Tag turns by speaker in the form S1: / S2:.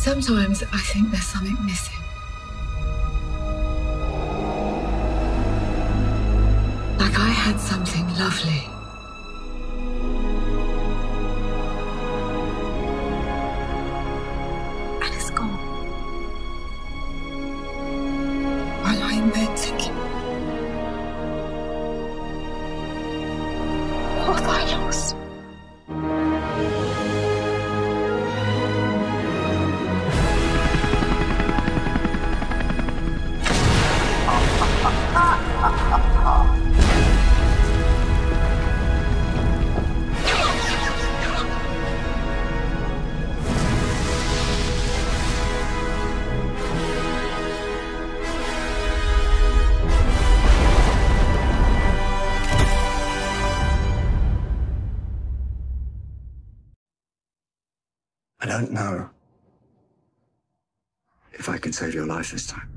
S1: Sometimes I think there's something missing. Like I had something lovely. And it's gone. I lie in bed thinking, what
S2: I don't know if I can save your life this time.